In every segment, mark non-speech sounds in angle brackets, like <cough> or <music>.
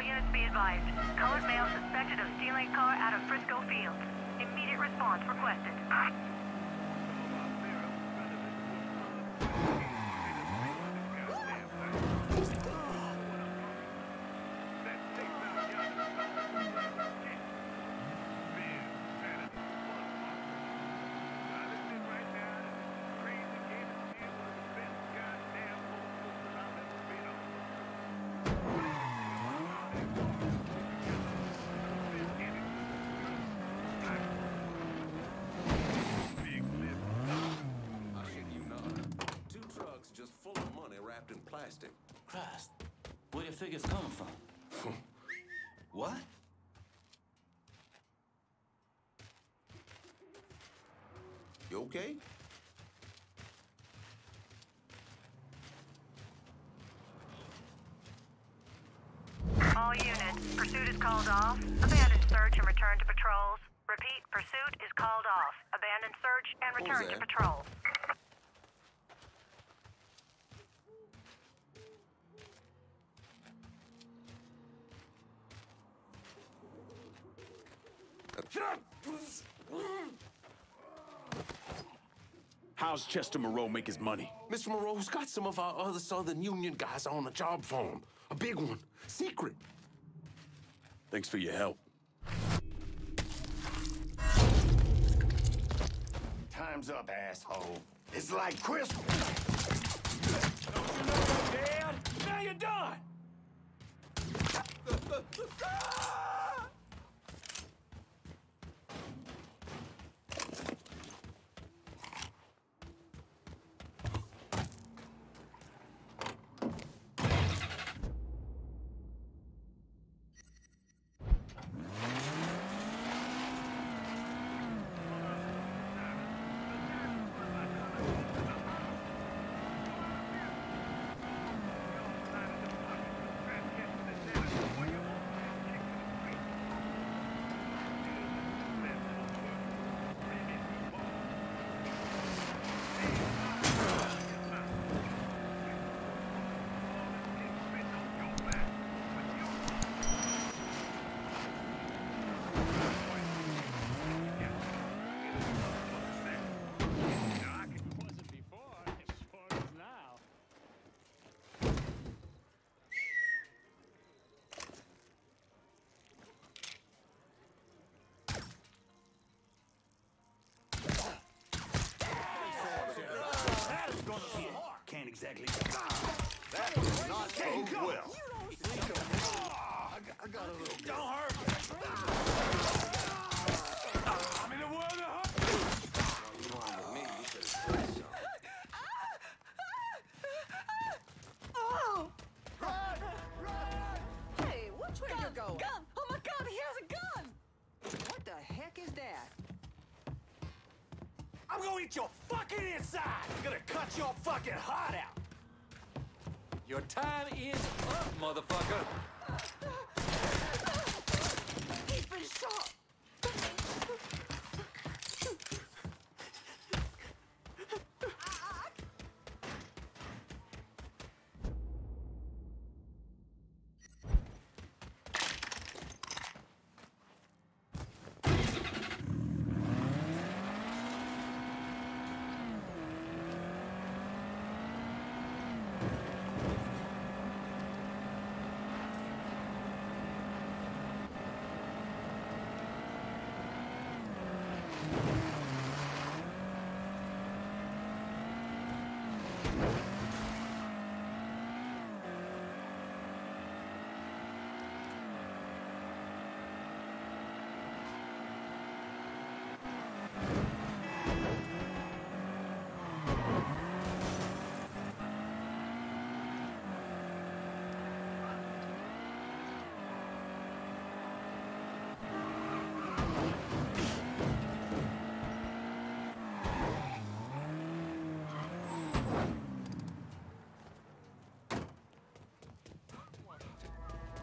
All units be advised. Colored male suspected of stealing car out of Frisco Fields. Immediate response requested. I shit you not. Two trucks just full of money wrapped in plastic. Christ, where do you your figures coming from? <laughs> what? You okay? All units, pursuit is called off. Abandon search and return to patrols. Repeat, pursuit is called off. Abandon search and return to patrols. How's Chester Moreau make his money? Mr. Moreau's got some of our other Southern Union guys on a job for him. A big one. Secret. Thanks for your help. Time's up, asshole. It's like Christmas. Don't you know I'm dead? Now you're done. <laughs> Can't exactly. That does not bode well. Don't ah, hurt. I'm in the world of hurt. With me, you should have said something. Hey, which way you going? Gun! Oh my god, he has a gun! What the heck is that? I'm gonna eat your fucking inside. I'm gonna cut your fucking heart out. Your time is up, motherfucker. He's been shot!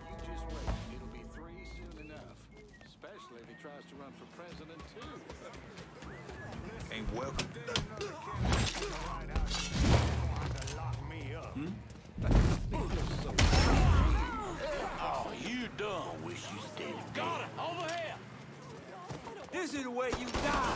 You just wait. It'll be three soon enough. Especially if he tries to run for president, too. Ain't welcome. Lock me up. Oh, you done. Wish you stayed Got it! Over here! This is the way you die!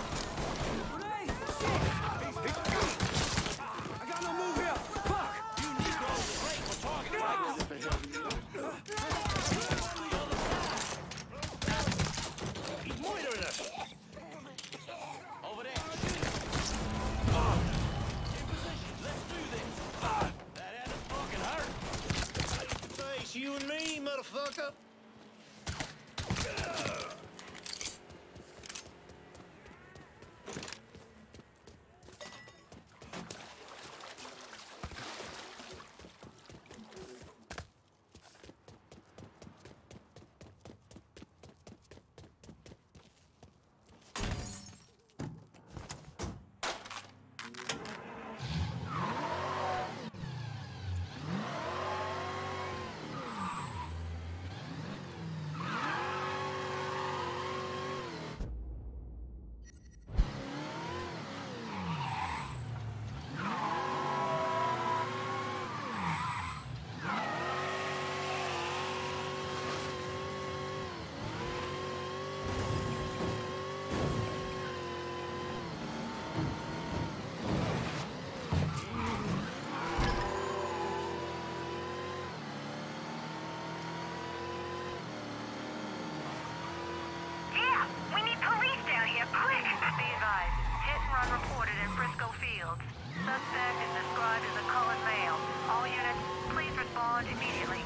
Fields. Suspect is described as a colored male. All units, please respond immediately.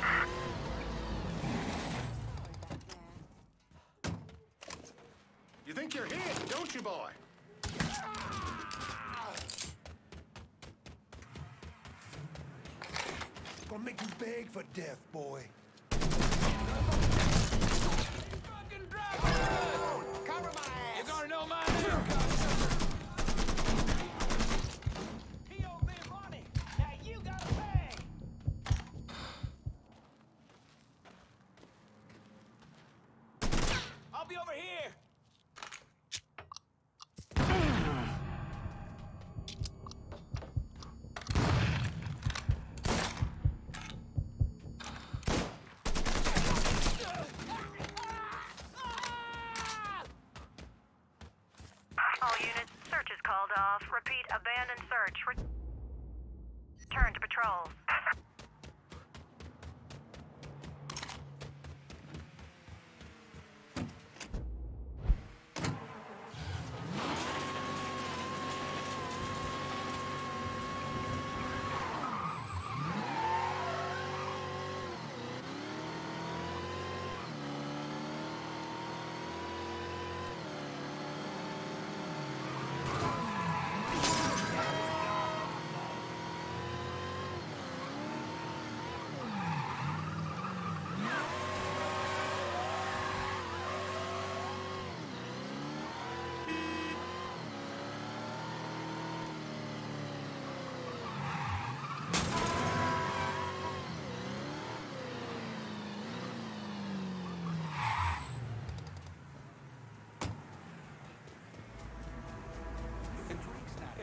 You think you're hit, don't you, boy? Gonna make you beg for death, boy. Off. Repeat, abandoned search. Re- Return to patrols.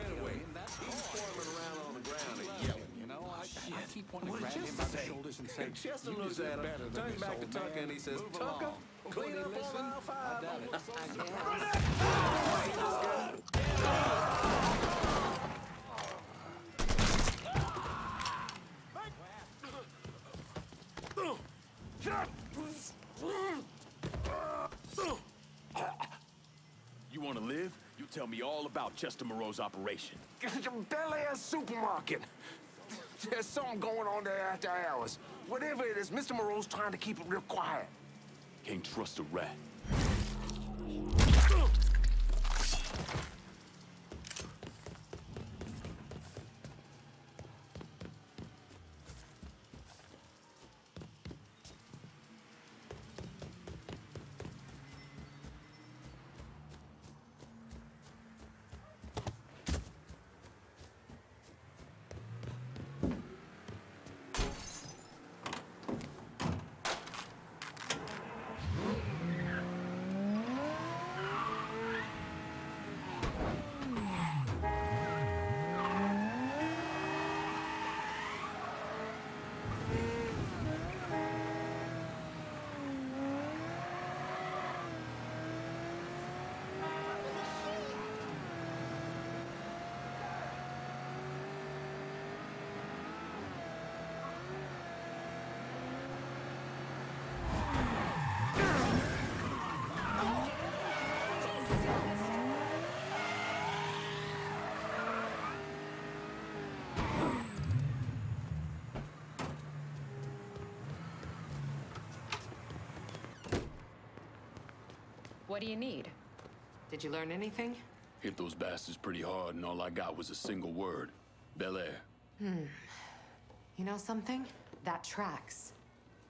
Anyway, he's swarming around on the ground and yelling. You know, I, I keep wanting to grab him by and say, Chester "You looks at him, turns back to Tucker, and he says, Move "Tucker, along." clean Will he up on aisle five, I doubt it. You want to live? You tell me all about Chester Moreau's operation. Bel Air supermarket. There's something going on there after hours. Whatever it is, Mr. Moreau's trying to keep it real quiet. Can't trust a rat. What do you need? Did you learn anything? Hit those bastards pretty hard, and all I got was a single word. Bel Air. Hmm. You know something? That tracks.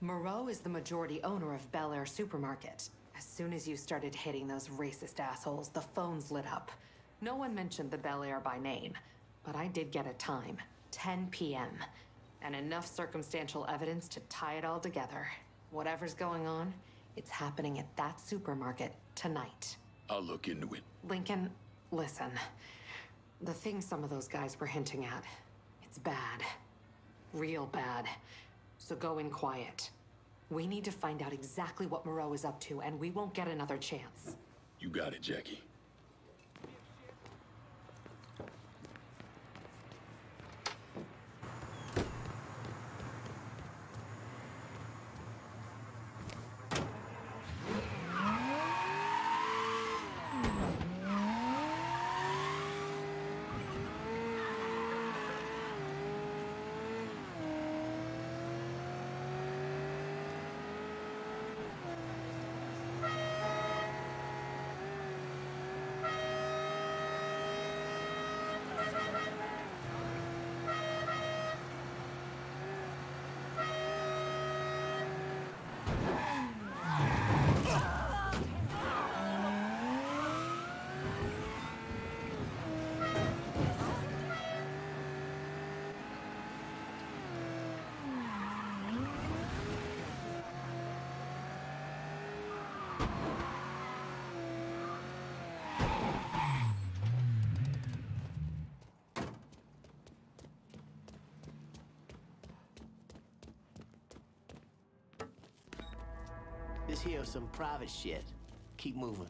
Moreau is the majority owner of Bel Air Supermarket. As soon as you started hitting those racist assholes, the phones lit up. No one mentioned the Bel Air by name, but I did get a time 10 p.m. and enough circumstantial evidence to tie it all together. Whatever's going on, it's happening at that supermarket tonight. I'll look into it. Lincoln, listen. The thing some of those guys were hinting at, it's bad. Real bad. So go in quiet. We need to find out exactly what Moreau is up to, and we won't get another chance. You got it, Jackie. Here some private shit. Keep moving.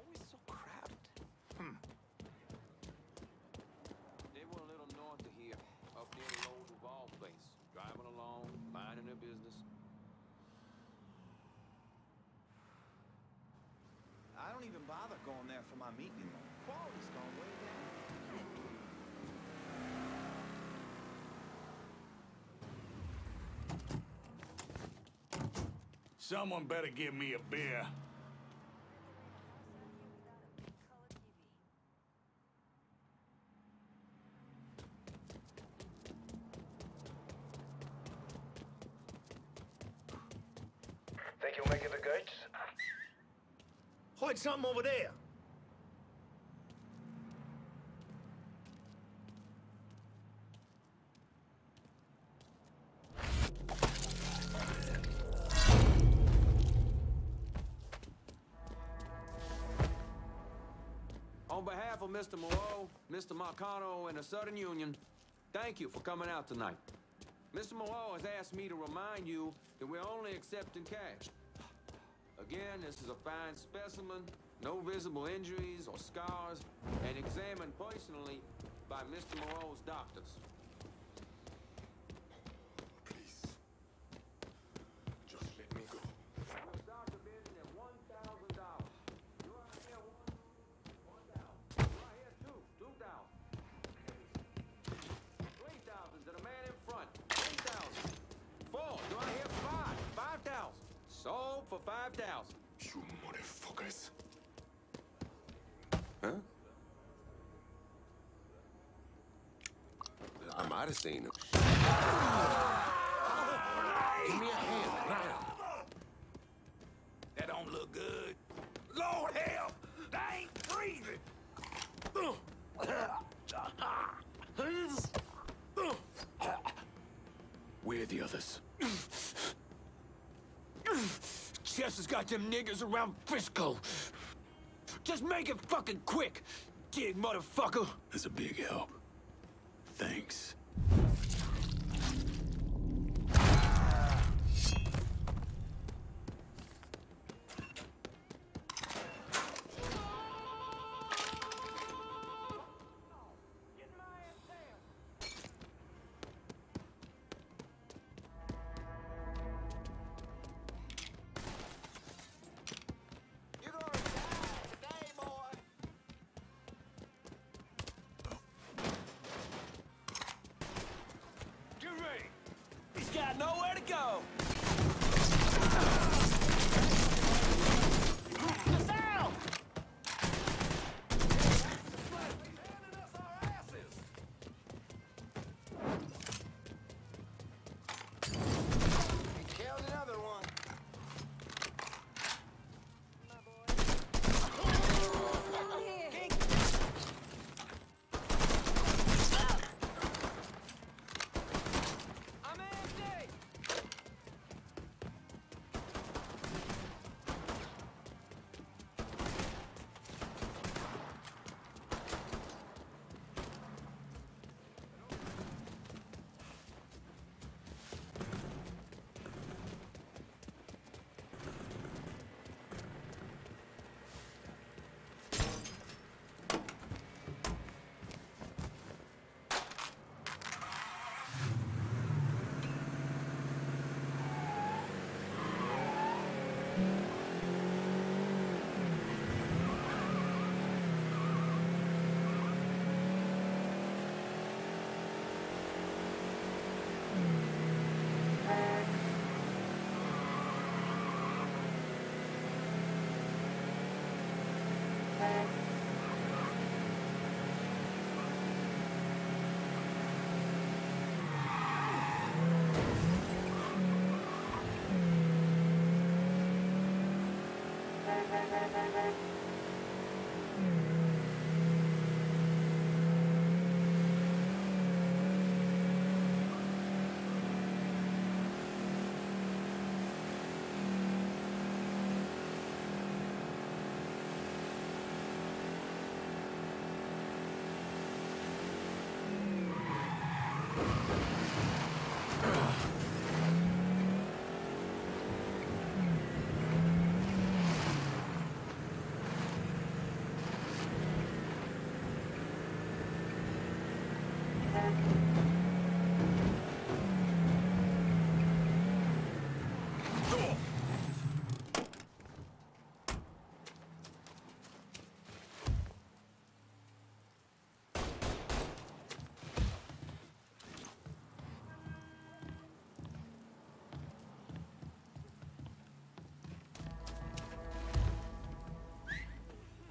always so crowded? Hmm. They were a little north of here, up near the old Duval place. Driving along, minding their business. I don't even bother going there for my meat anymore. Quality's gone way down. Someone better give me a beer. Think you'll make it to gates? Hoyt, something over there. On behalf of Mr. Moreau, Mr. Marcano, and the Southern Union, thank you for coming out tonight. Mr. Moreau has asked me to remind you that we're only accepting cash. Again, this is a fine specimen, no visible injuries or scars, and examined personally by Mr. Moreau's doctors. Have seen him. Give me a hand now. That don't look good. Lord help! I ain't breathing. Where are the others? Chester's got them niggas around Frisco. Just make it fucking quick, dig motherfucker. That's a big help. Thanks.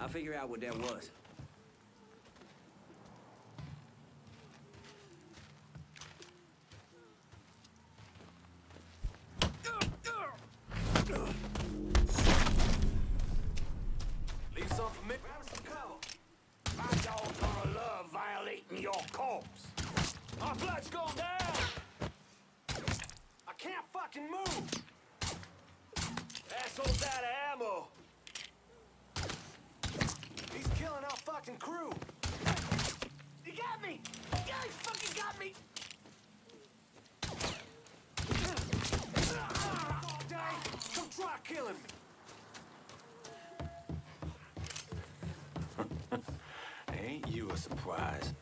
Figure out what that was. Leave some for me. Grab some cover. My dog's gonna love violating your corpse. Our blood's going down. I can't fucking move. Asshole's out of ammo. He's killing our fucking crew. He got me. Yeah, he fucking got me. All day. Come try killing me. Ain't you a surprise?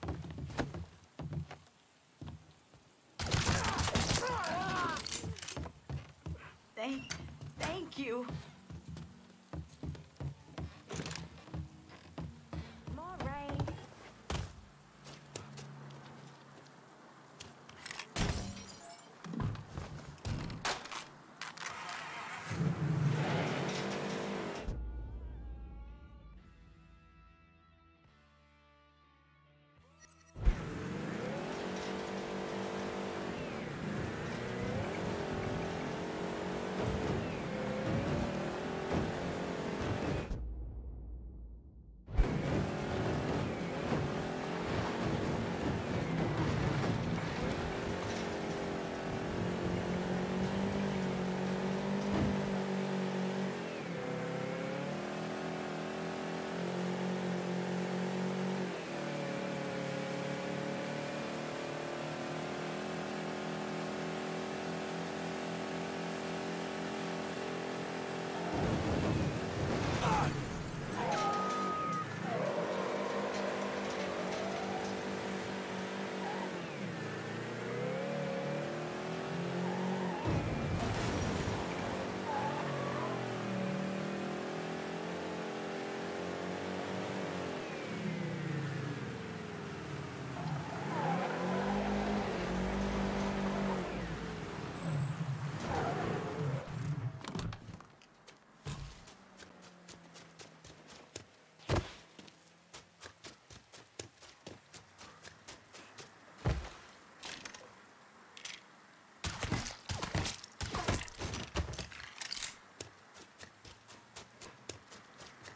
Thank, thank you.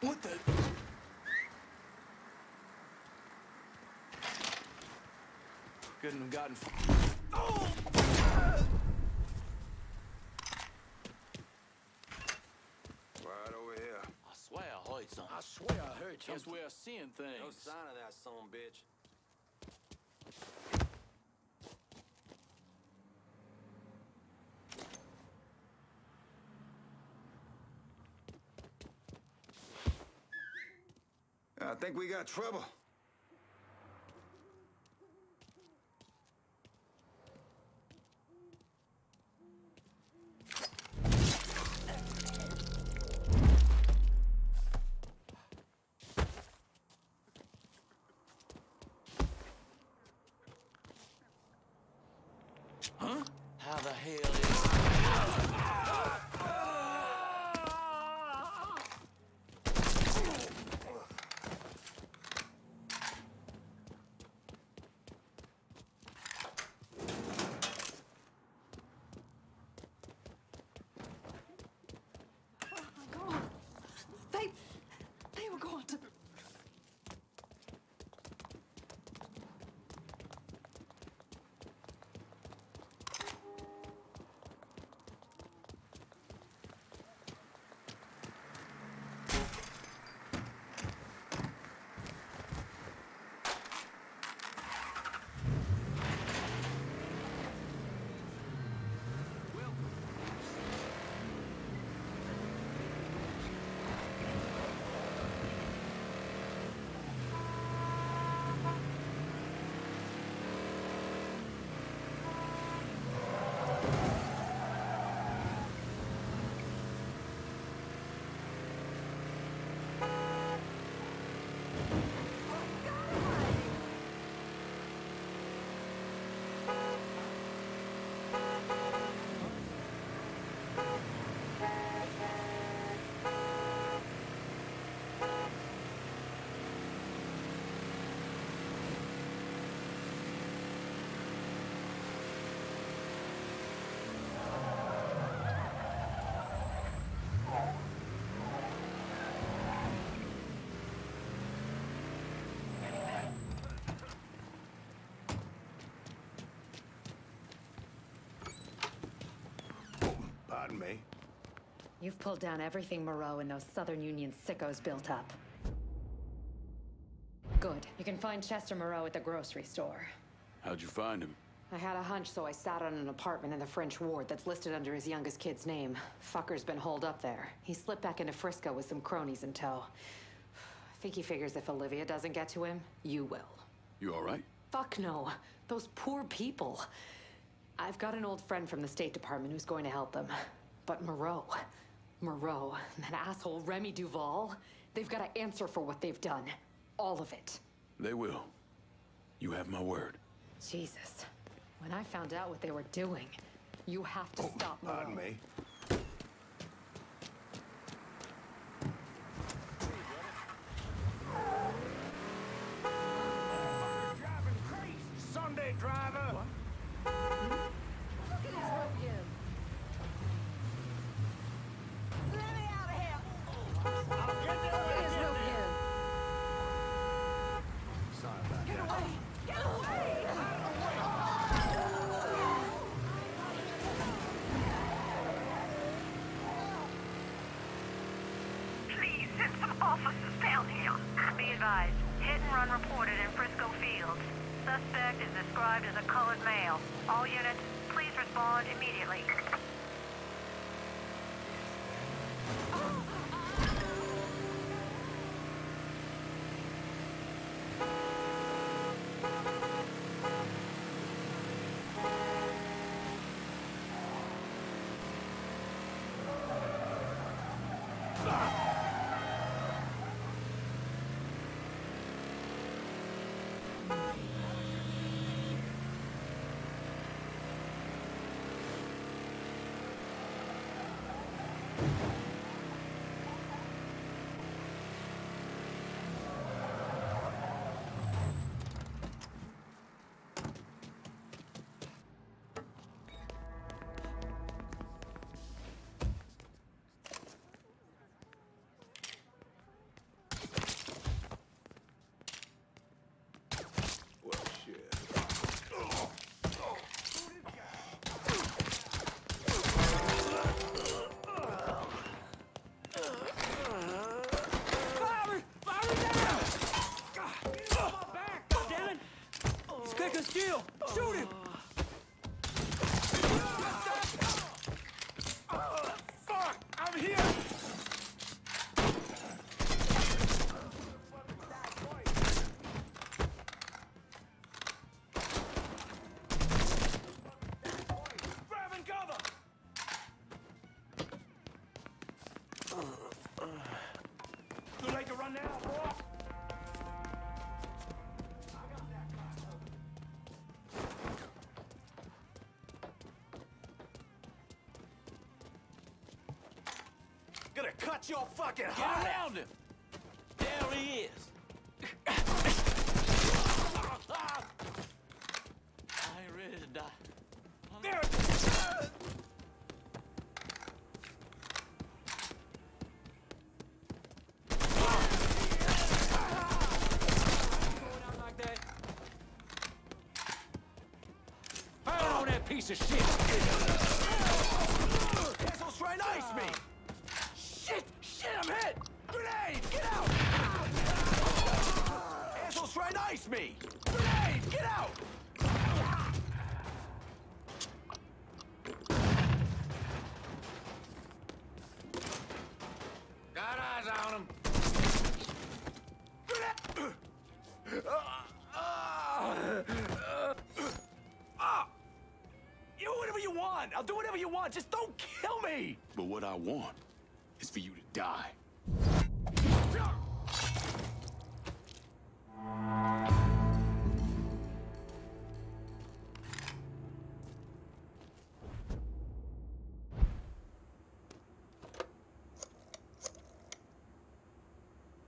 What the? Couldn't have gotten. Oh! Right over here. I swear I heard something. I swear I heard Guess something. we're seeing things. No sign of that son bitch. Think we got trouble. You've pulled down everything Moreau and those Southern Union sickos built up. Good. You can find Chester Moreau at the grocery store. How'd you find him? I had a hunch, so I sat on an apartment in the French ward that's listed under his youngest kid's name. Fucker's been holed up there. He slipped back into Frisco with some cronies in tow. I think he figures if Olivia doesn't get to him, you will. You all right? Fuck no. Those poor people. I've got an old friend from the State Department who's going to help them. But Moreau, Moreau, that asshole Remy Duval, they've got to answer for what they've done. All of it. They will. You have my word. Jesus. When I found out what they were doing, you have to oh, stop Moreau. Pardon me. Advised, hit and run reported in Frisco Fields. Suspect is described as a colored male. All units, please respond immediately. Stand still! Shoot him! Cut your fucking Get heart around him! There he is! I ain't ready to die. There! Like? Fire on that piece of shit! Asshole's trying to ice me! Shit! Shit, I'm hit! Grenade! Get out! Asshole's trying to ice me! Grenade! Get out! Got eyes on him! Ah! You do whatever you want! I'll do whatever you want! Just don't kill me! But what I want is for you to die.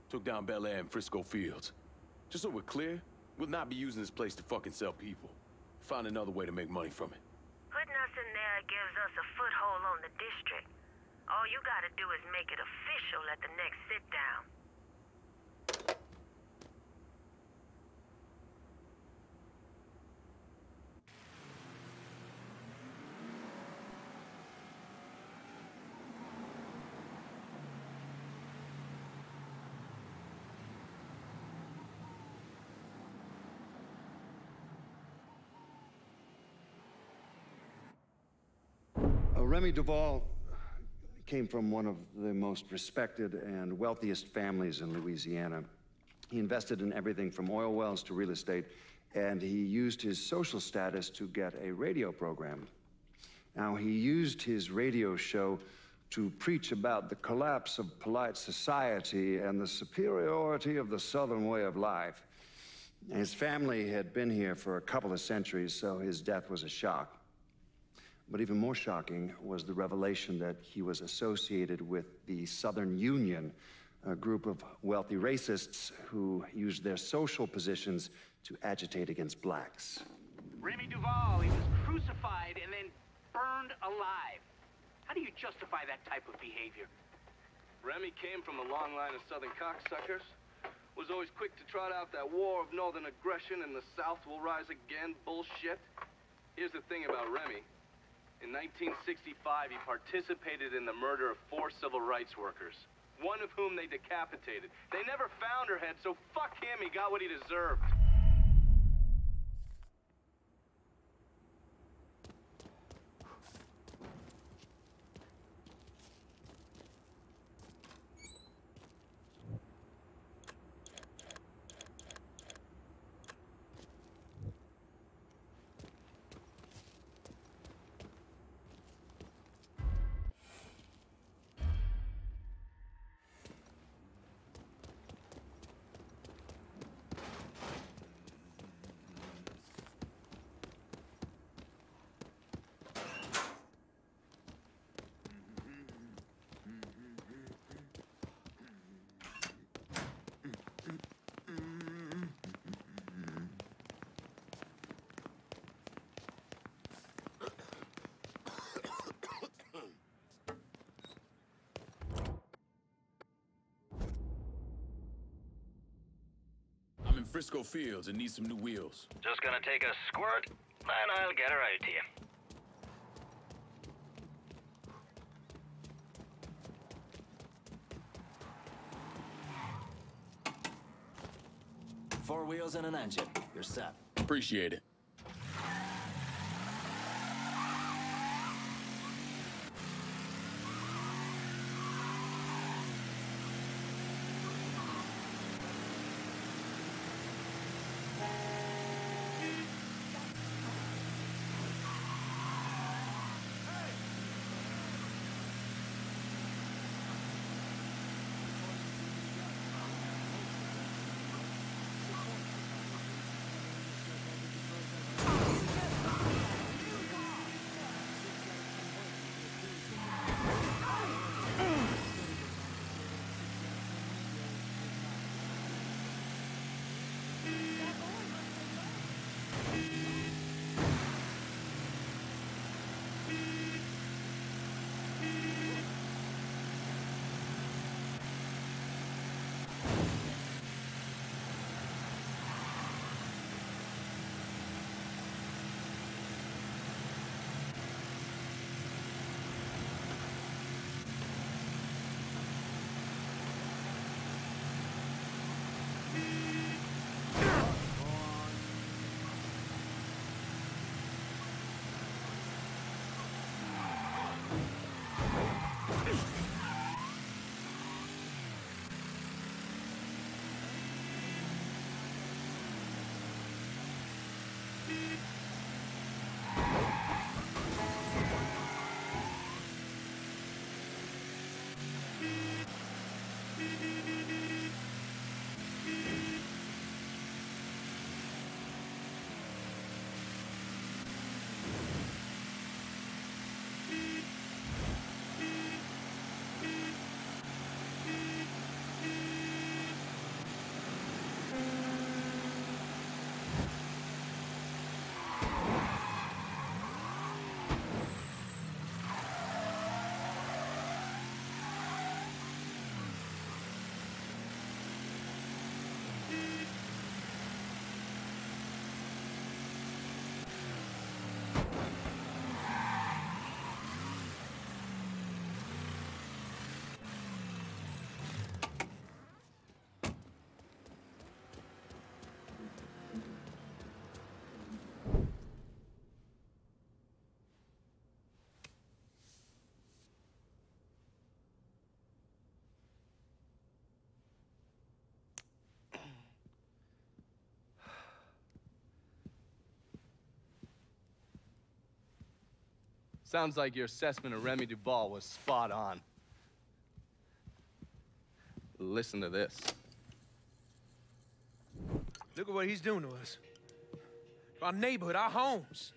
Took down Bel Air and Frisco Fields. Just so we're clear, we'll not be using this place to fucking sell people. Find another way to make money from it. Putting us in there gives us a foothold on the district. All you gotta do is make it official at the next sit down. Uh, Remy Duval came from one of the most respected and wealthiest families in Louisiana. He invested in everything from oil wells to real estate, and he used his social status to get a radio program. Now, he used his radio show to preach about the collapse of polite society and the superiority of the Southern way of life. His family had been here for a couple of centuries, so his death was a shock. But even more shocking was the revelation that he was associated with the Southern Union, a group of wealthy racists who used their social positions to agitate against blacks. Remy Duval, he was crucified and then burned alive. How do you justify that type of behavior? Remy came from a long line of southern cocksuckers. Was always quick to trot out that war of northern aggression and the South will rise again bullshit. Here's the thing about Remy. In 1965, he participated in the murder of four civil rights workers, one of whom they decapitated. They never found her head, so fuck him, he got what he deserved. I'm in Frisco Fields and need some new wheels. Just gonna take a squirt, and I'll get her out to you. Four wheels and an engine. You're set. Appreciate it. Sounds like your assessment of Remy Duval was spot on. Listen to this. Look at what he's doing to us. Our neighborhood, our homes.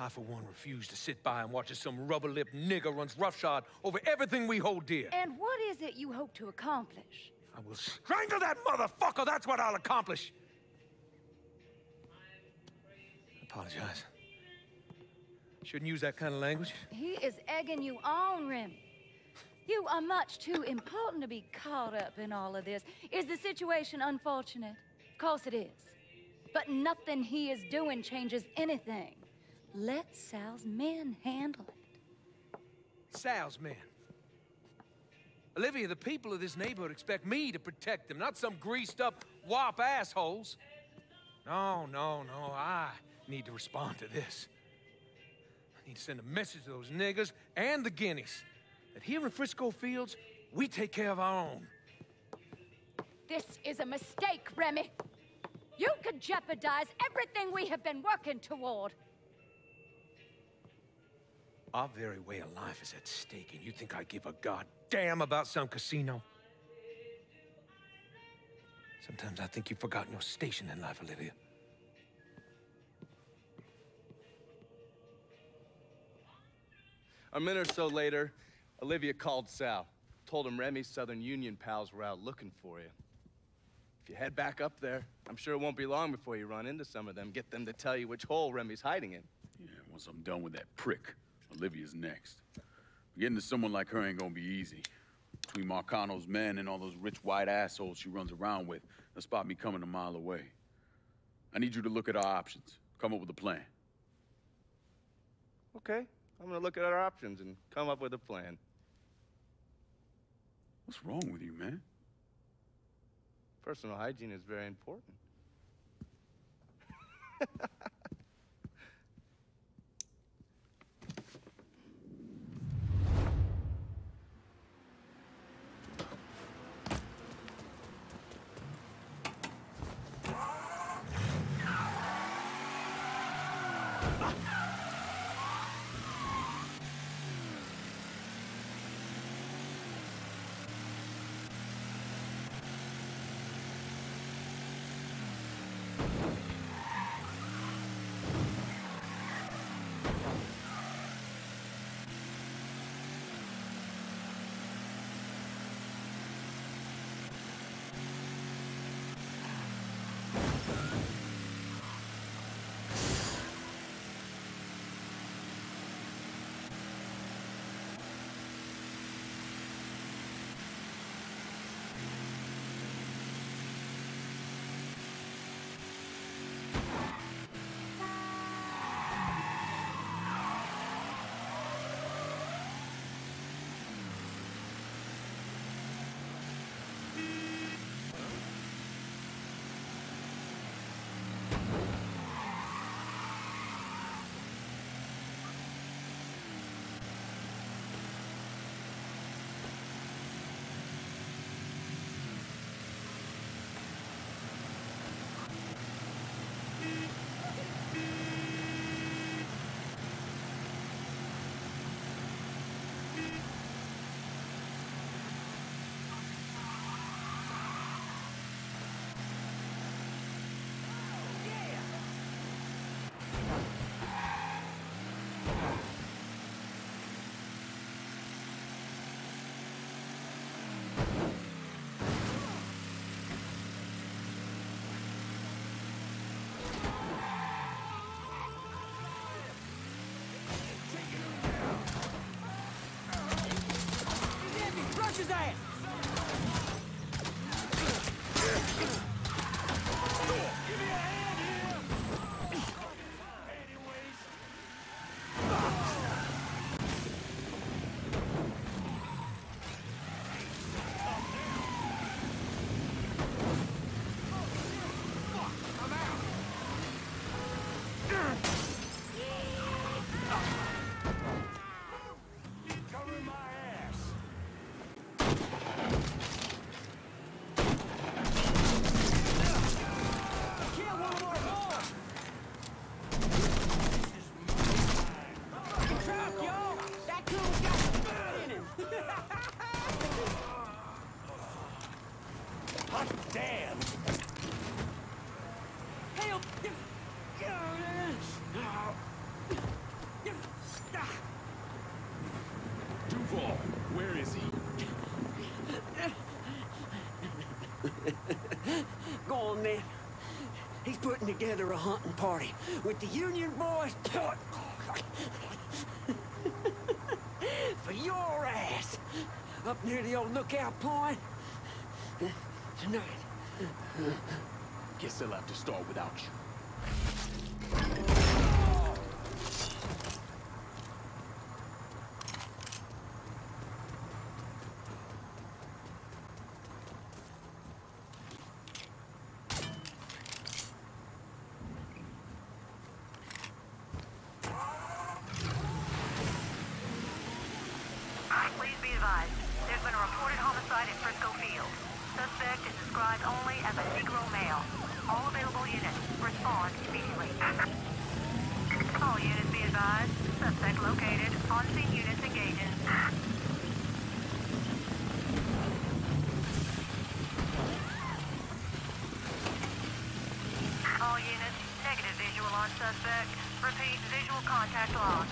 I, for one, refuse to sit by and watch as some rubber-lipped nigger runs roughshod over everything we hold dear. And what is it you hope to accomplish? I will strangle that motherfucker! That's what I'll accomplish! I apologize. Shouldn't use that kind of language. He is egging you on, Remy. You are much too important to be caught up in all of this. Is the situation unfortunate? Of course it is. But nothing he is doing changes anything. Let Sal's men handle it. Sal's men. Olivia, the people of this neighborhood expect me to protect them, not some greased up wop assholes. No, no, no. I need to respond to this. I need to send a message to those niggers and the guineas that here in Frisco Fields, we take care of our own. This is a mistake, Remy. You could jeopardize everything we have been working toward. Our very way of life is at stake, and you think I give a goddamn about some casino? Sometimes I think you've forgotten your station in life, Olivia. A minute or so later, Olivia called Sal. Told him Remy's Southern Union pals were out looking for you. If you head back up there, I'm sure it won't be long before you run into some of them. Get them to tell you which hole Remy's hiding in. Yeah, once I'm done with that prick, Olivia's next. Getting to someone like her ain't gonna be easy. Between Marcano's men and all those rich white assholes she runs around with, they'll spot me coming a mile away. I need you to look at our options. Come up with a plan. Okay, I'm gonna look at our options and come up with a plan. What's wrong with you, man? Personal hygiene is very important. <laughs> damn! Help! Duval, where is he? Go on then. He's putting together a hunting party with the Union boys. <laughs> For your ass. Up near the old lookout point. Tonight. Guess they'll have to start without you. Please be advised, there's been a reported homicide in Frisco Field. Suspect is described only as a Negro male. All available units, respond immediately. All units be advised, suspect located, on-scene units engaging. All units, negative visual on suspect. Repeat, visual contact lost.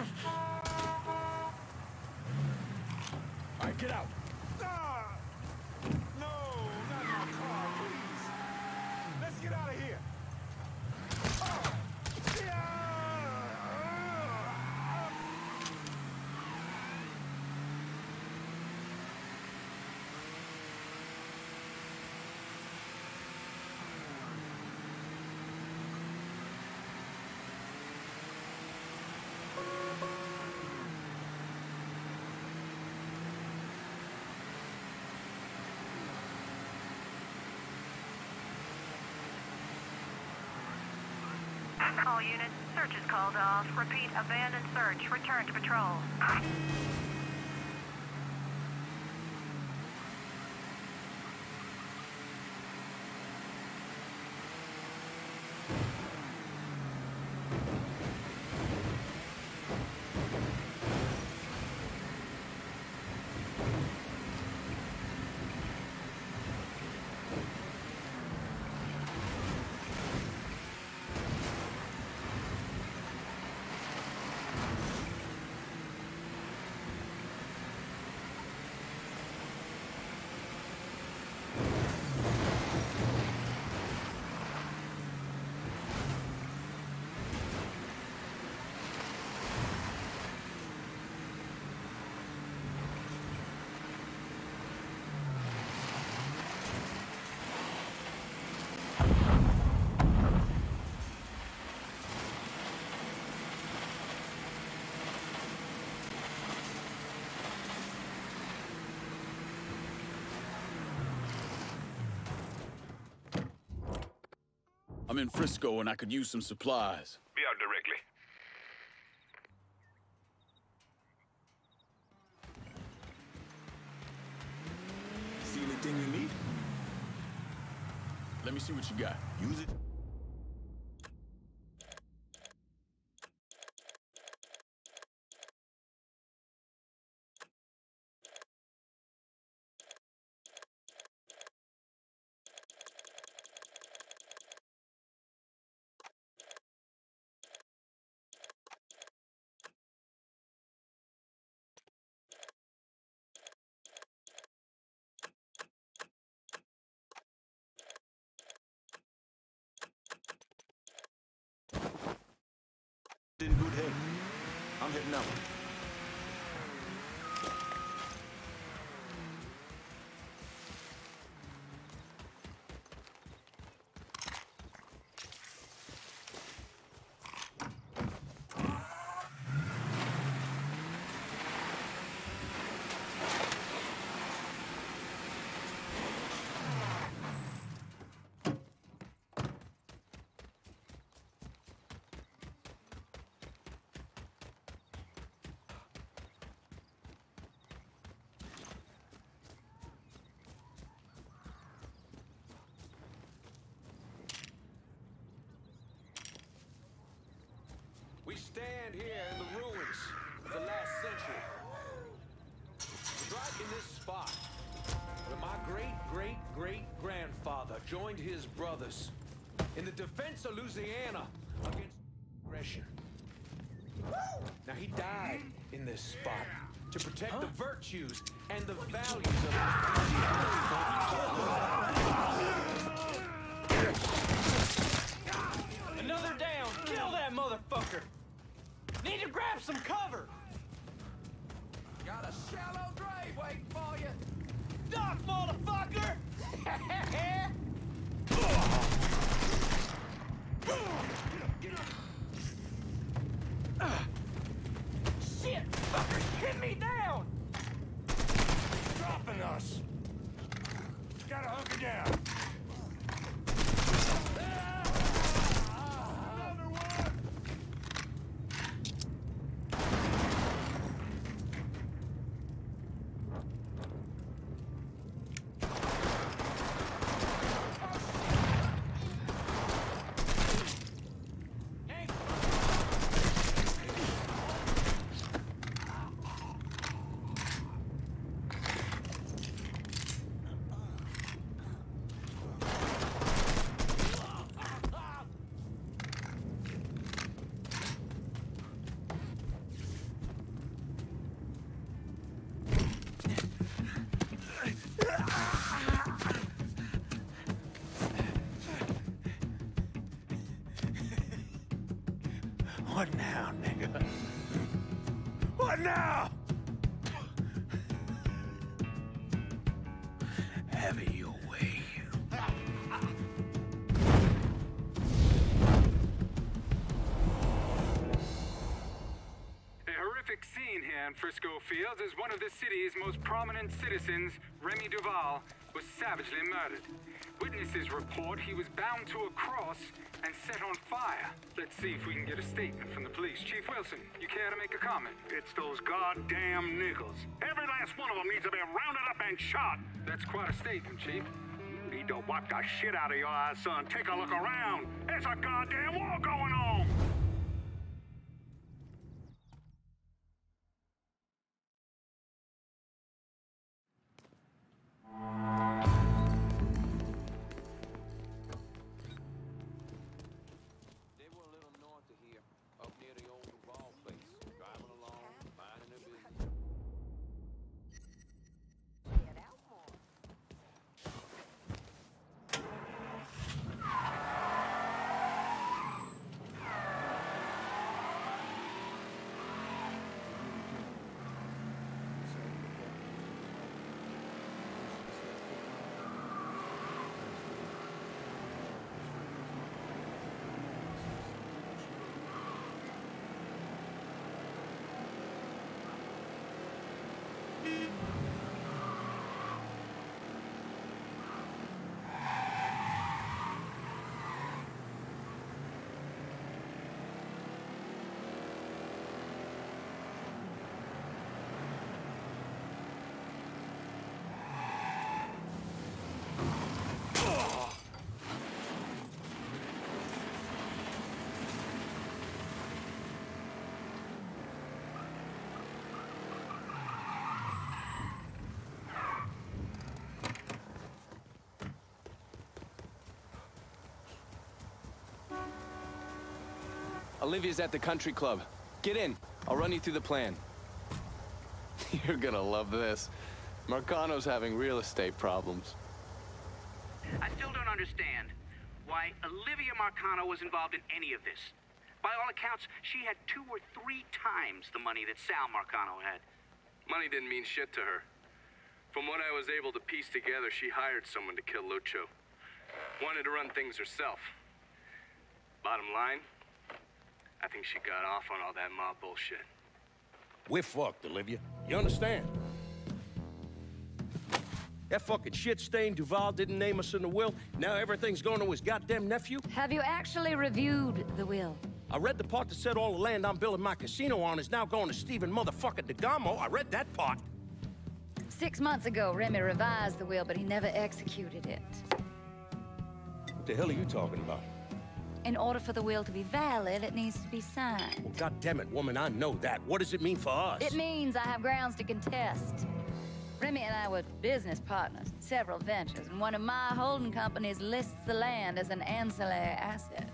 All right, get out. Ah! No, not my car, please. Let's get out of here. Ah! Yeah! All units, search is called off. Repeat, abandoned search. Return to patrol. I'm in Frisco and I could use some supplies. Be out directly. See anything you need? Let me see what you got. Use it. In good. I'm heading out. Stand here in the ruins of the last century. Right in this spot where my great-great-great-grandfather joined his brothers in the defense of Louisiana against aggression. Now, he died in this spot to protect the virtues and the values of Another down! Kill that motherfucker! Need to grab some cover! Got a shallow in Frisco Fields as one of the city's most prominent citizens, Remy Duval, was savagely murdered. Witnesses report he was bound to a cross and set on fire. Let's see if we can get a statement from the police. Chief Wilson, you care to make a comment? It's those goddamn niggles. Every last one of them needs to be rounded up and shot. That's quite a statement, Chief. You Need to wipe the shit out of your eyes, son. Take a look around. There's a goddamn war going on. They were a little north of here, up near the old Duval place. Driving along, minding their business. Olivia's at the country club. Get in. I'll run you through the plan. <laughs> You're gonna love this. Marcano's having real estate problems. I still don't understand why Olivia Marcano was involved in any of this. By all accounts, she had two or three times the money that Sal Marcano had. Money didn't mean shit to her. From what I was able to piece together, she hired someone to kill Lucho. Wanted to run things herself. Bottom line, I think she got off on all that mob bullshit. We're fucked, Olivia. You understand? That fucking shit-stained Duval didn't name us in the will. Now everything's going to his goddamn nephew. Have you actually reviewed the will? I read the part that said all the land I'm building my casino on is now going to Stephen motherfucking DeGamo. I read that part. Six months ago, Remy revised the will, but he never executed it. What the hell are you talking about? In order for the will to be valid, it needs to be signed. Well, God damn it, woman, I know that. What does it mean for us? It means I have grounds to contest. Remy and I were business partners in several ventures, and one of my holding companies lists the land as an ancillary asset.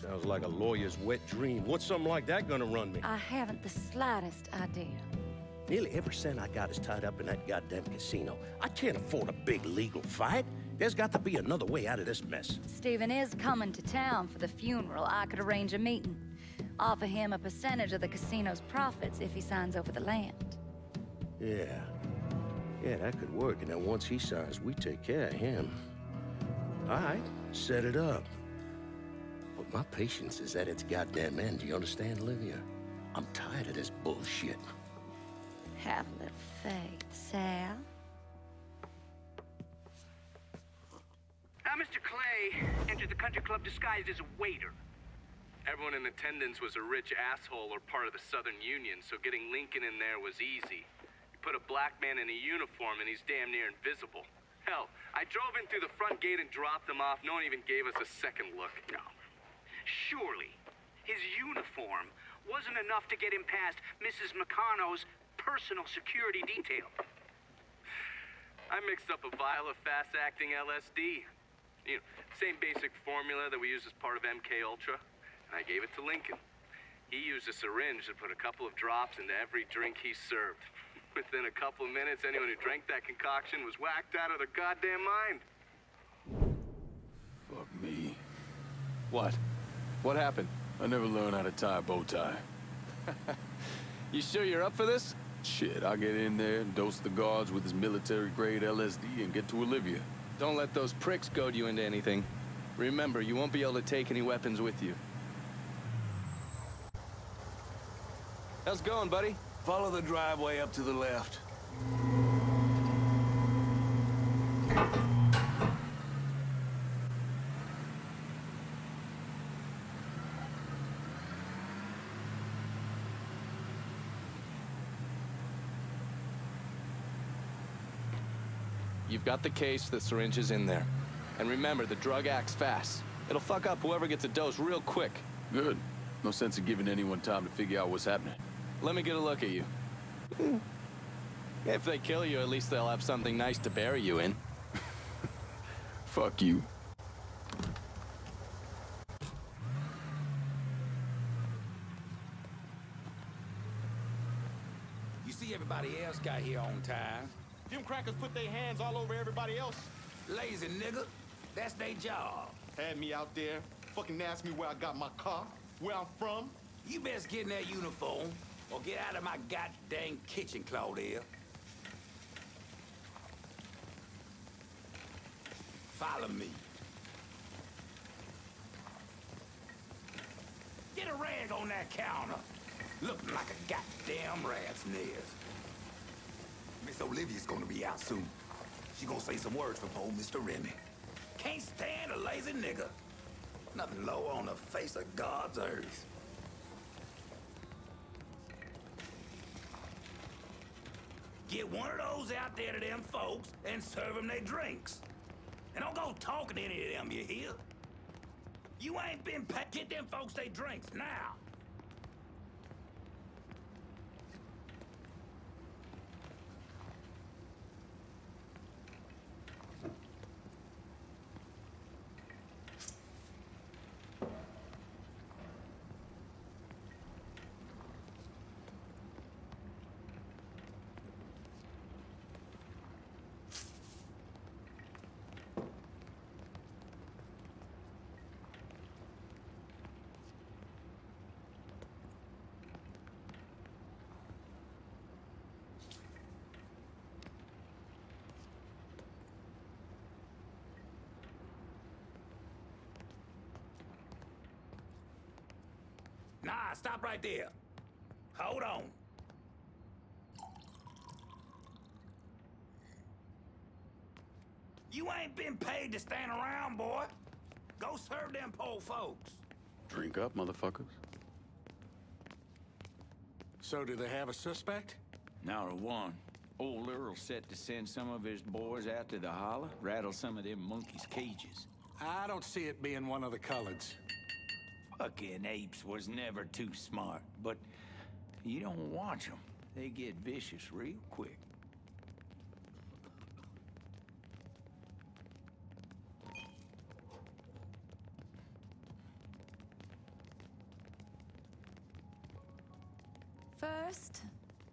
Sounds like a lawyer's wet dream. What's something like that gonna run me? I haven't the slightest idea. Nearly every cent I got is tied up in that goddamn casino. I can't afford a big legal fight. There's got to be another way out of this mess. Stephen is coming to town for the funeral. I could arrange a meeting. Offer him a percentage of the casino's profits if he signs over the land. Yeah. Yeah, that could work. And then once he signs, we take care of him. All right, set it up. But my patience is at its goddamn end. Do you understand, Olivia? I'm tired of this bullshit. Have a little faith, Sal. Mr. Clay entered the country club disguised as a waiter. Everyone in attendance was a rich asshole or part of the Southern Union, so getting Lincoln in there was easy. You put a black man in a uniform and he's damn near invisible. Hell, I drove in through the front gate and dropped him off. No one even gave us a second look. No. Surely, his uniform wasn't enough to get him past Mrs. Marcano's personal security detail. I mixed up a vial of fast-acting LSD. You know, same basic formula that we use as part of MK Ultra. And I gave it to Lincoln. He used a syringe to put a couple of drops into every drink he served. <laughs> Within a couple of minutes, anyone who drank that concoction was whacked out of their goddamn mind. Fuck me. What? What happened? I never learned how to tie a bow tie. <laughs> you sure you're up for this? Shit, I'll get in there and dose the guards with this military-grade LSD and get to Olivia. Don't let those pricks goad you into anything. Remember, you won't be able to take any weapons with you. How's it going, buddy? Follow the driveway up to the left. Got the case, the syringe is in there. And remember, the drug acts fast. It'll fuck up whoever gets a dose real quick. Good. No sense in giving anyone time to figure out what's happening. Let me get a look at you. If they kill you, at least they'll have something nice to bury you in. <laughs> Fuck you. You see everybody else got here on time. Them crackers put their hands all over everybody else. Lazy nigga. That's their job. Had me out there, fucking asked me where I got my car, where I'm from. You best get in that uniform or get out of my goddamn kitchen, Claudia. Follow me. Get a rag on that counter. Looking like a goddamn rat's nest. Miss Olivia's gonna be out soon. She gonna say some words for old Mr. Remy. Can't stand a lazy nigga. Nothing low on the face of God's earth. Get one of those out there to them folks and serve them their drinks. And don't go talking to any of them, you hear? You ain't been paid. Get them folks their drinks now. Stop right there. Hold on. You ain't been paid to stand around, boy. Go serve them poor folks. Drink up, motherfuckers. So do they have a suspect? Not a one. Old Earl set to send some of his boys out to the holler, rattle some of them monkeys' cages. I don't see it being one of the coloreds. Fucking apes was never too smart, but you don't watch them. They get vicious real quick. First,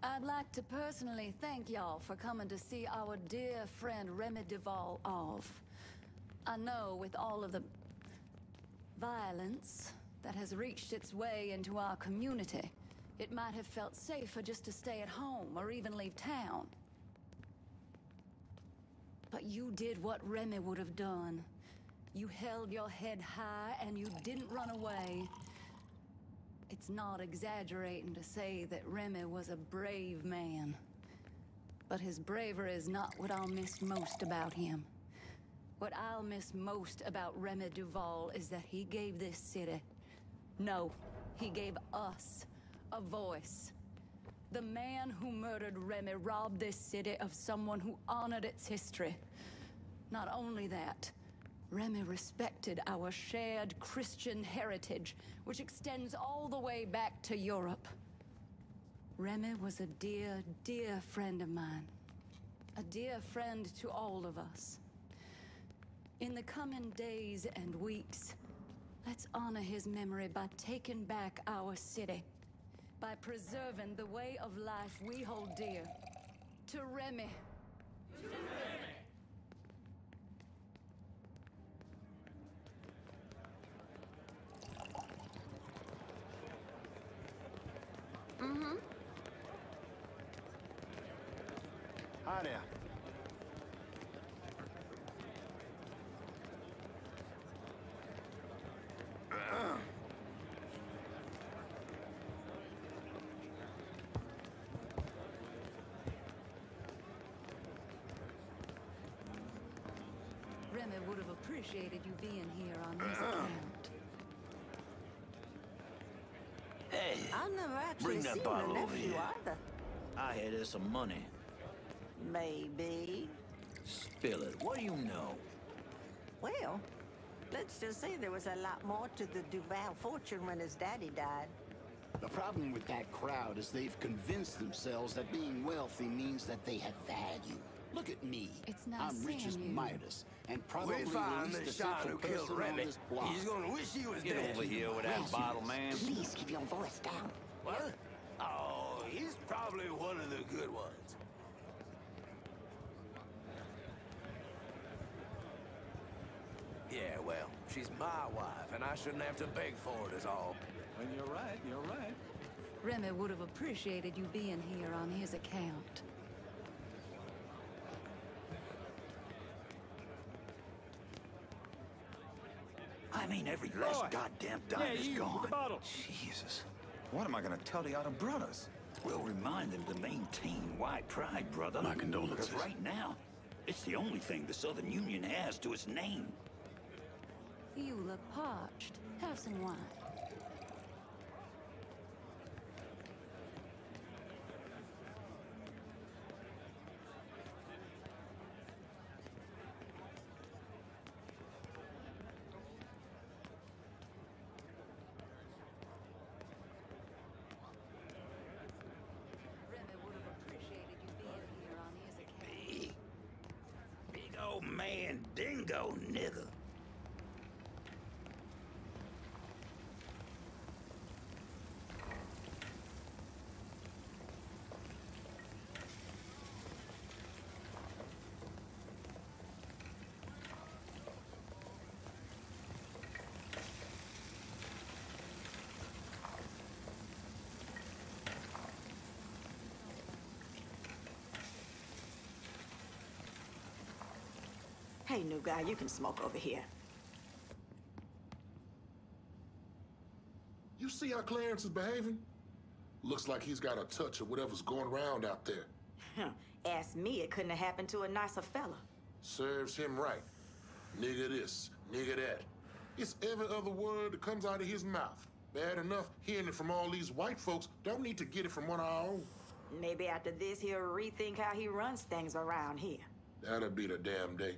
I'd like to personally thank y'all for coming to see our dear friend Remy Duval off. I know with all of the violence that has reached its way into our community, it might have felt safer just to stay at home or even leave town. But you did what Remy would have done. You held your head high and you didn't run away. It's not exaggerating to say that Remy was a brave man. But his bravery is not what I'll miss most about him. What I'll miss most about Remy Duval is that he gave this city, no, he gave us, a voice. The man who murdered Remy robbed this city of someone who honored its history. Not only that, Remy respected our shared Christian heritage, which extends all the way back to Europe. Remy was a dear, dear friend of mine. A dear friend to all of us. In the coming days and weeks, let's honor his memory by taking back our city. By preserving the way of life we hold dear. To Remy. To Remy. Mm-hmm. Hi there. Remy would have appreciated you being here on this <clears throat> account. Hey, I've never actually bring that seen bottle over here. either. I had her some money. Maybe. Spill it. What do you know? Well, let's just say there was a lot more to the Duval fortune when his daddy died. The problem with that crowd is they've convinced themselves that being wealthy means that they have value. Look at me. It's not I'm rich as you- Midas, and probably we found the the shot who killed person on Remy. He's gonna wish he was Get dead. over here with that Yes, bottle, man. Please keep your voice down. What? Oh, he's probably one of the good ones. Yeah, well, she's my wife, and I shouldn't have to beg for it, is all. And you're right, you're right. Remy would have appreciated you being here on his account. I mean, every last goddamn dime Yeah, is you, gone. with the bottle. Jesus. What am I gonna tell the other brothers? We'll remind them to maintain white pride, brother. My condolences. Because right now, it's the only thing the Southern Union has to its name. You look parched. Have some wine. Remy would have appreciated you being here on his account. Big, big old man dingo nigga. Hey, new guy, you can smoke over here. You see how Clarence is behaving? Looks like he's got a touch of whatever's going around out there. Ask me, it couldn't have happened to a nicer fella. Serves him right. Nigga this, nigga that. It's every other word that comes out of his mouth. Bad enough hearing it from all these white folks. Don't need to get it from one of our own. Maybe after this, he'll rethink how he runs things around here. That'll be the damn day.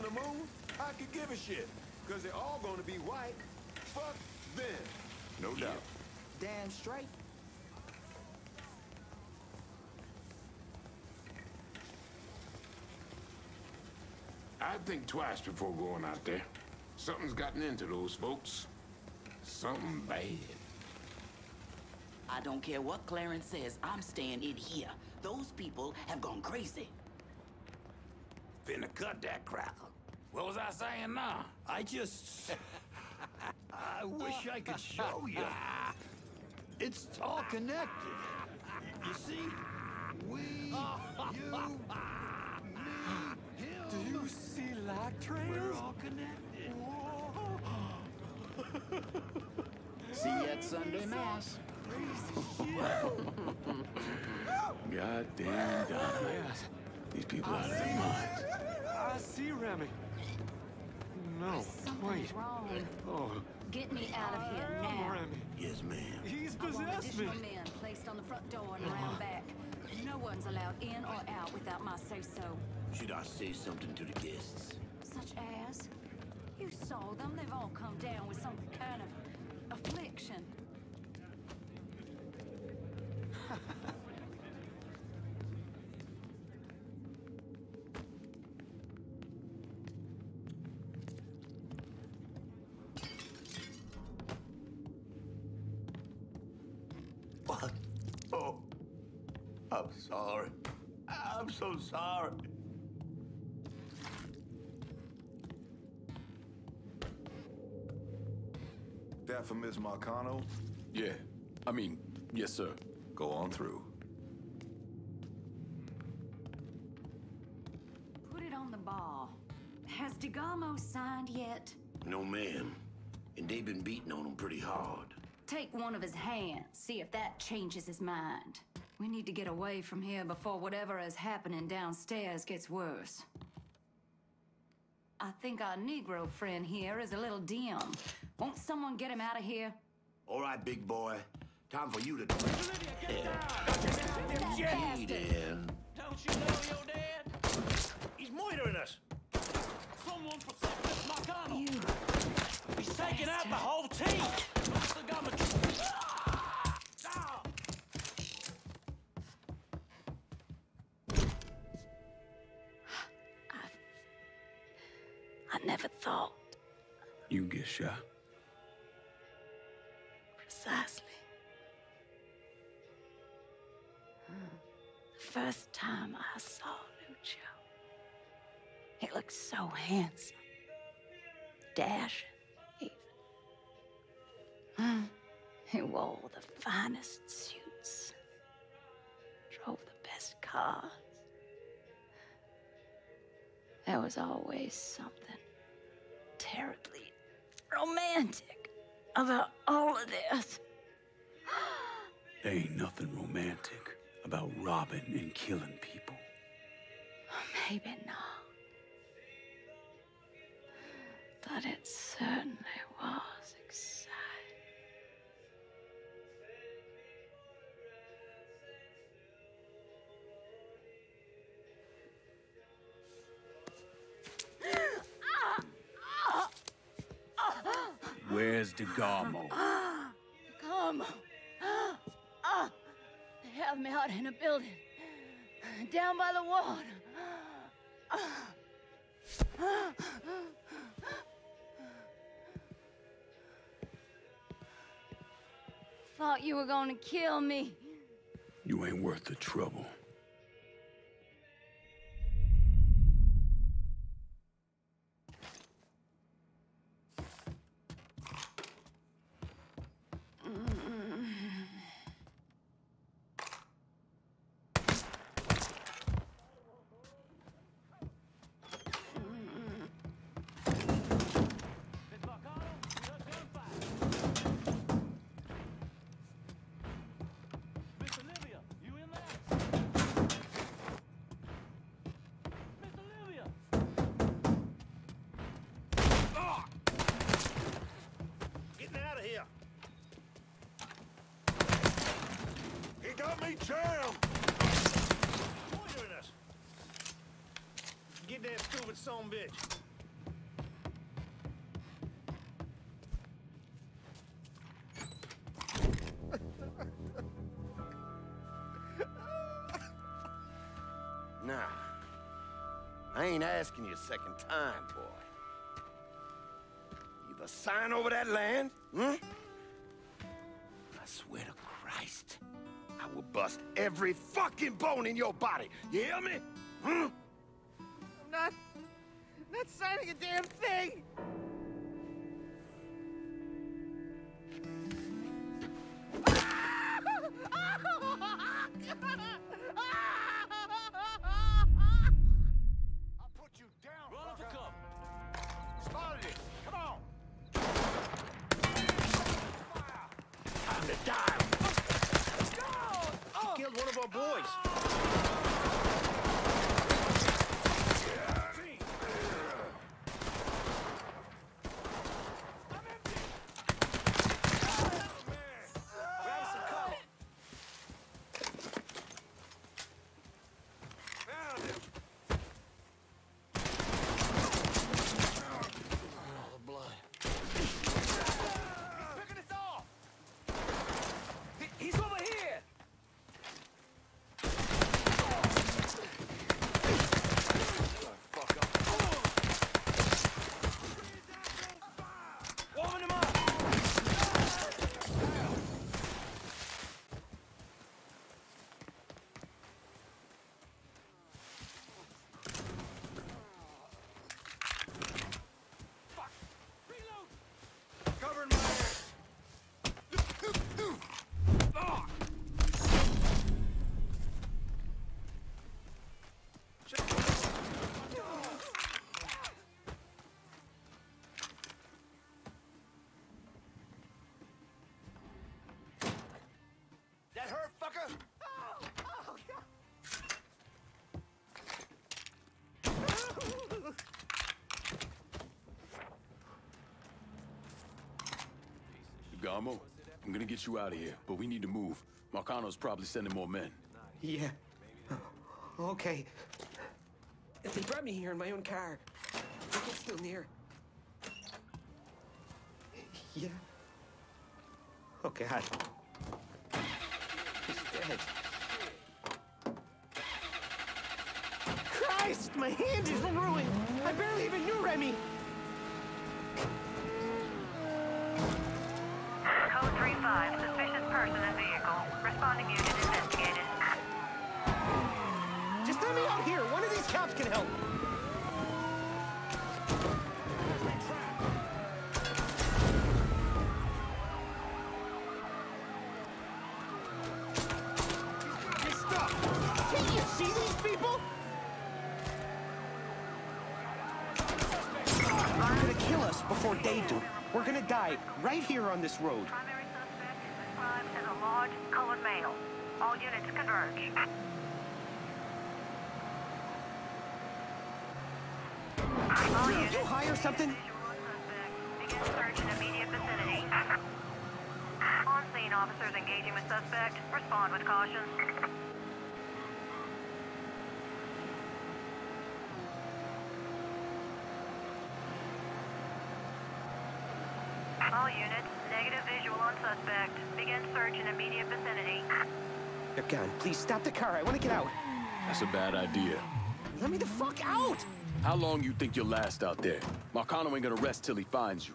on the moon, I could give a shit. Cause they're all gonna be white. Fuck them. No doubt. Damn straight. I'd think twice before going out there. Something's gotten into those folks. Something bad. I don't care what Clarence says, I'm staying in here. Those people have gone crazy. Finna cut that crackle. What was I saying now? I just... I wish I could show you. It's all connected. You see? We, you, me, him. Do you see light trails? We're all connected. <laughs> See you at Sunday Mass. Goddamn Donna. These people out of their minds. I see Remy. No, wait. Oh, Get me out of here now. Remy. Yes, ma'am. He's possessed me. additional men placed on the front door and around uh-huh. back. No one's allowed in or out without my say-so. Should I say something to the guests? Such as? You saw them. They've all come down with some kind of affliction. <laughs> I'm sorry. I'm so sorry. That for Miss Marcano? Yeah. I mean, yes, sir. Go on through. Put it on the ball. Has DeGarmo signed yet? No, ma'am. And they've been beating on him pretty hard. Take one of his hands, see if that changes his mind. We need to get away from here before whatever is happening downstairs gets worse. I think our Negro friend here is a little dim. Won't someone get him out of here? All right, big boy. Time for you to... Get down! Hey there. Don't you know your dad? He's moitering us. Someone protect this Marcano! You. He's taking out the whole team. Thought You get shot. precisely. Hmm. The first time I saw Lucio, he looked so handsome, dashing, even. Hmm. He wore the finest suits, drove the best cars. There was always something terribly romantic about all of this. There ain't nothing romantic about robbing and killing people. Oh, maybe not. But it certainly DeGarmo? Come. Ah, they have me out in a building. Down by the water. Thought you were gonna kill me. You ain't worth the trouble. Asking you a second time, boy. Either sign over that land, hmm? I swear to Christ, I will bust every fucking bone in your body. You hear me? Hmm? Time to die. Killed one of our boys. He's over here! Warming him up! Covering my ass. That hurt, fucker? Garmo, I'm gonna get you out of here, but we need to move. Marcano's probably sending more men. Yeah. Oh, okay. If they brought me here in my own car, I think it's still near. Yeah. Oh, God. Christ, my hand is ruined. I barely even knew Remy. Code 3-5, suspicious person and vehicle. Responding unit investigated. Just let me out here. One of these cops can help. They're gonna kill us before they do. We're gonna die right here on this road. Primary suspect is described as a large colored male. All units converge. All units you hire something? begin search in immediate vicinity. On scene officers engaging with suspect. Respond with caution. All units, negative visual on suspect. Begin search in immediate vicinity. You're gone. Please stop the car. I want to get out. That's a bad idea. Let me the fuck out! How long you think you'll last out there? Marcano ain't gonna rest till he finds you.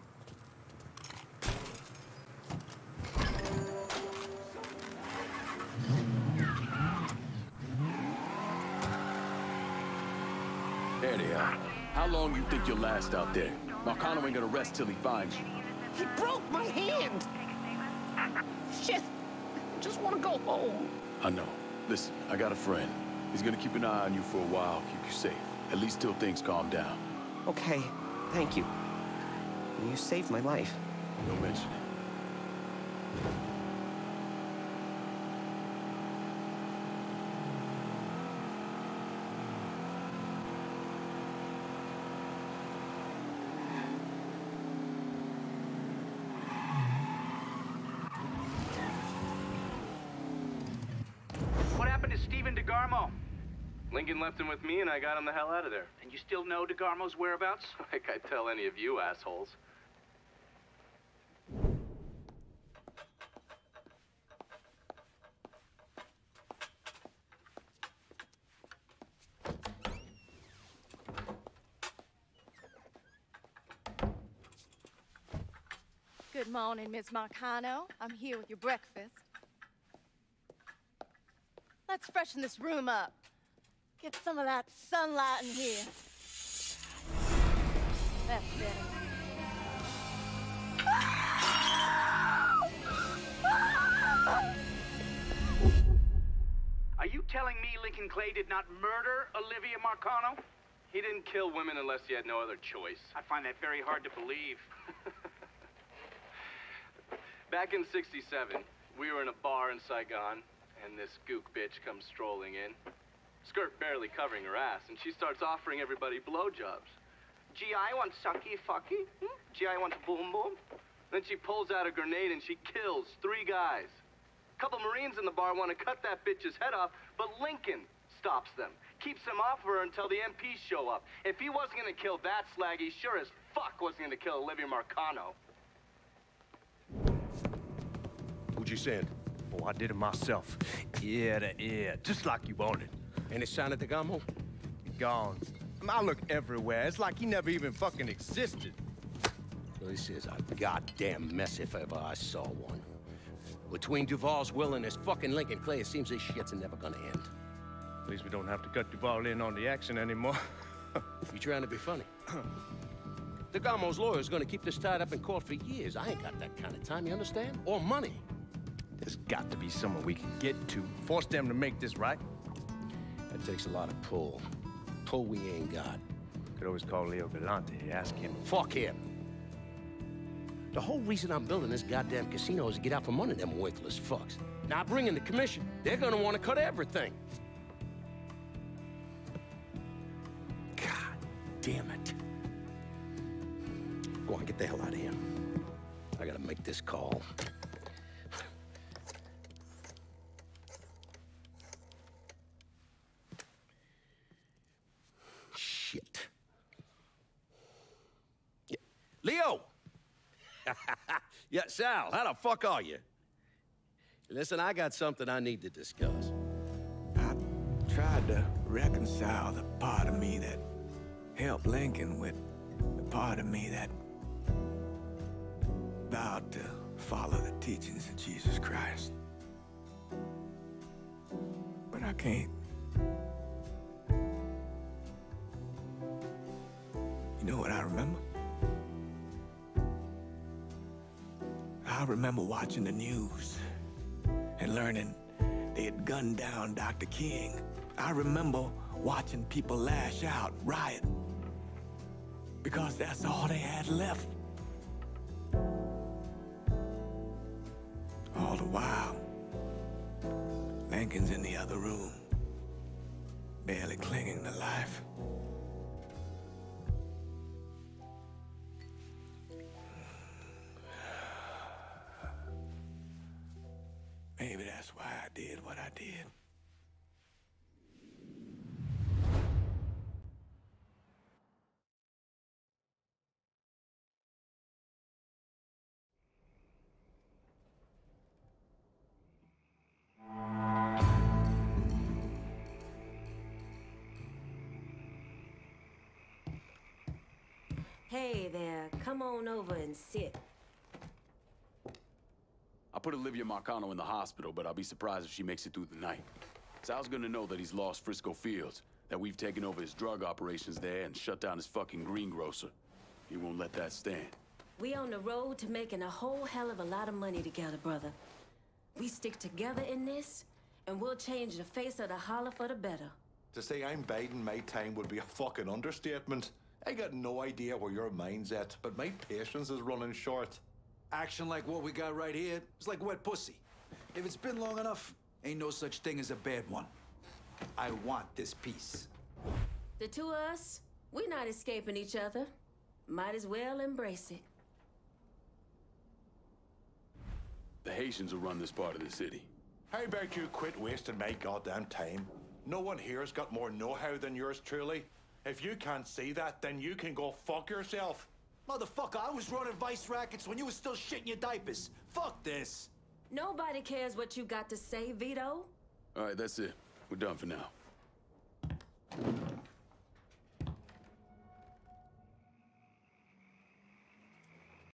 There they are. How long you think you'll last out there? Marcano ain't gonna rest till he finds you. He broke my hand! Shit! I just want to go home. I know. Listen, I got a friend. He's gonna keep an eye on you for a while, keep you safe. At least till things calm down. Okay, thank you. You saved my life. Don't mention it. What happened to Stephen DeGarmo? Lincoln left him with me, and I got him the hell out of there. And you still know DeGarmo's whereabouts? <laughs> Like I tell any of you assholes. Good morning, Miss Marcano. I'm here with your breakfast. Let's freshen this room up. Get some of that sunlight in here. That's better. Are you telling me Lincoln Clay did not murder Olivia Marcano? He didn't kill women unless he had no other choice. I find that very hard to believe. <laughs> Back in 67, we were in a bar in Saigon, and this gook bitch comes strolling in. Skirt barely covering her ass, and she starts offering everybody blowjobs. GI wants sucky fucky? Hmm? GI wants boom boom? Then she pulls out a grenade and she kills three guys. A couple Marines in the bar want to cut that bitch's head off, but Lincoln stops them. Keeps them off her until the MPs show up. If he wasn't gonna kill that slag, he sure as fuck wasn't gonna kill Olivia Marcano. Who'd you send? Oh, I did it myself. Ear to ear, just like you wanted. Any sign of DeGarmo? Gone. I, mean, I look everywhere. It's like he never even fucking existed. This is a goddamn mess if ever I saw one. Between Duvall's will and his fucking Lincoln Clay, it seems this shit's never gonna end. At least we don't have to cut Duvall in on the action anymore. <laughs> you trying to be funny? <clears throat> DeGarmo's lawyer's gonna keep this tied up in court for years. I ain't got that kind of time, you understand? Or money. There's got to be someone we can get to. Force them to make this right. Takes a lot of pull. Pull we ain't got. Could always call Leo Galante, ask him. Fuck him. The whole reason I'm building this goddamn casino is to get out from under them worthless fucks. Now bring in the commission. They're gonna want to cut everything. God damn it. Go on, get the hell out of here. I gotta make this call. Shit. Yeah. Leo! <laughs> yeah, Sal, how the fuck are you? Listen, I got something I need to discuss. I tried to reconcile the part of me that helped Lincoln with the part of me that vowed to follow the teachings of Jesus Christ. But I can't. You know what I remember? I remember watching the news and learning they had gunned down Dr. King. I remember watching people lash out, riot, because that's all they had left. All the while, Lincoln's in the other room, barely clinging to life. Did what I did. Hey there, come on over and sit. I put Olivia Marcano in the hospital, but I'll be surprised if she makes it through the night. Sal's gonna know that he's lost Frisco Fields, that we've taken over his drug operations there and shut down his fucking greengrocer. He won't let that stand. We on the road to making a whole hell of a lot of money together, brother. We stick together in this, and we'll change the face of the holler for the better. To say I'm biding my time would be a fucking understatement. I got no idea where your mind's at, but my patience is running short. Action like what we got right here is like wet pussy. If it's been long enough, ain't no such thing as a bad one. I want this piece. The two of us, we're not escaping each other. Might as well embrace it. The Haitians will run this part of the city. How about you quit wasting my goddamn time? No one here's got more know-how than yours truly. If you can't see that, then you can go fuck yourself. Motherfucker, I was running vice rackets when you were still shitting your diapers. Fuck this. Nobody cares what you got to say, Vito. All right, that's it. We're done for now.